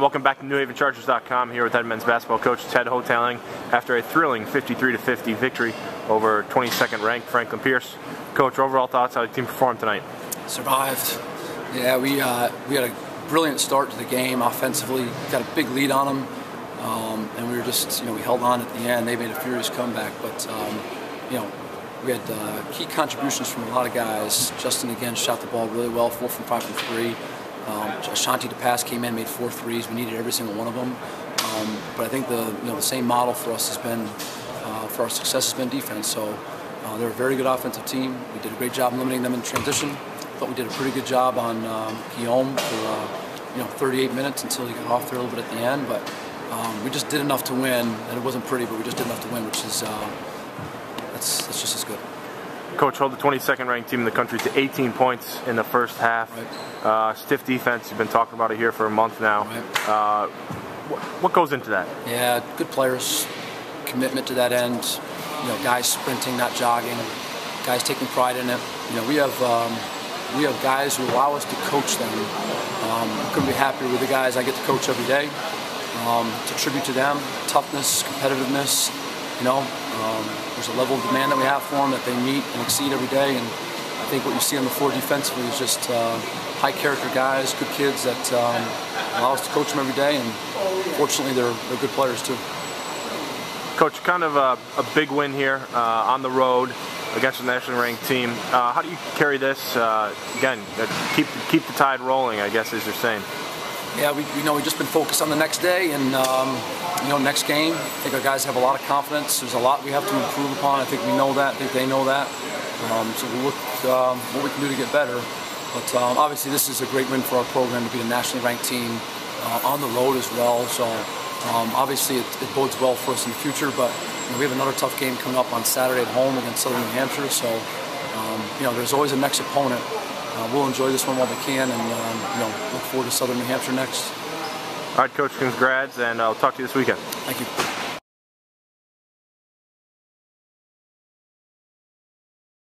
And welcome back to NewHavenChargers.com here with Ed men's basketball coach Ted Hotaling after a thrilling 53-50 victory over 22nd ranked Franklin Pierce. Coach, overall thoughts how the team performed tonight? Survived. Yeah, we uh, we had a brilliant start to the game offensively. Got a big lead on them, um, and we were just you know we held on at the end. They made a furious comeback, but um, you know we had uh, key contributions from a lot of guys. Justin again shot the ball really well, four from five from three. Um, Ashanti pass came in, made four threes. We needed every single one of them. Um, but I think the you know the same model for us has been uh, for our success has been defense. So uh, they're a very good offensive team. We did a great job limiting them in transition. Thought we did a pretty good job on um, Guillaume for uh, you know 38 minutes until he got off there a little bit at the end. But um, we just did enough to win, and it wasn't pretty, but we just did enough to win, which is uh, that's that's just as good. Coach held the 22nd ranked team in the country to 18 points in the first half. Right. Uh, stiff defense. You've been talking about it here for a month now. Right. Uh, what, what goes into that? Yeah, good players, commitment to that end. You know, guys sprinting, not jogging. Guys taking pride in it. You know, we have um, we have guys who allow us to coach them. Um, couldn't be happier with the guys I get to coach every day. Um, it's a tribute to them, toughness, competitiveness. You know, um, there's a level of demand that we have for them that they meet and exceed every day. And I think what you see on the floor defensively is just uh, high character guys, good kids that um, allow us to coach them every day. And fortunately, they're, they're good players too. Coach, kind of a, a big win here uh, on the road against a nationally ranked team. Uh, how do you carry this? Uh, again, keep keep the tide rolling, I guess, as you're saying. Yeah, we you know we've just been focused on the next day and um, you know next game. I think our guys have a lot of confidence. There's a lot we have to improve upon. I think we know that. I think they know that. Um, so we'll look um, what we can do to get better. But um, obviously, this is a great win for our program to be a nationally ranked team uh, on the road as well. So um, obviously, it, it, bodes well for us in the future. But you know, we have another tough game coming up on Saturday at home against Southern New Hampshire. So um, you know, there's always a next opponent. Uh, we'll enjoy this one while we can, and um, you know, look forward to Southern New Hampshire next. All right, Coach, congrats, and I'll talk to you this weekend. Thank you.